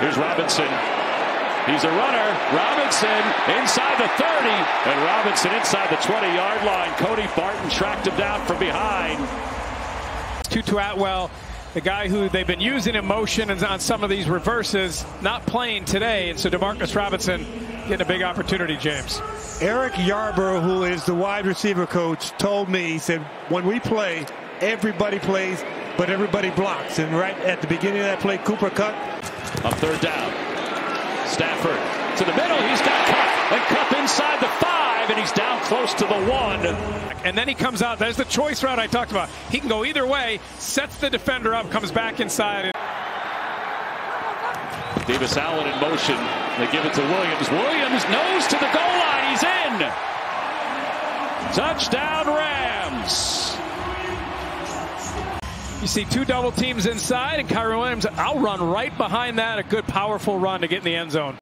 Here's Robinson. He's a runner. Robinson inside the 30. And Robinson inside the 20 yard line. Cody Barton tracked him down from behind. Tutu Atwell, the guy who they've been using in motion and on some of these reverses, not playing today. And so Demarcus Robinson getting a big opportunity, James. Eric Yarber, who is the wide receiver coach, told me, he said, when we play, everybody plays, but everybody blocks. And right at the beginning of that play, Cooper Kupp. On third down. Stafford to the middle. He's got Kupp. And Kupp inside the five, and he's down close to the one. And then he comes out. There's the choice route I talked about. He can go either way, sets the defender up, comes back inside. Davis Allen in motion. They give it to Williams. Williams nose to the goal line. He's in. Touchdown Rams. You see two double teams inside, and Kyren Williams, I'll run right behind that. A good, powerful run to get in the end zone.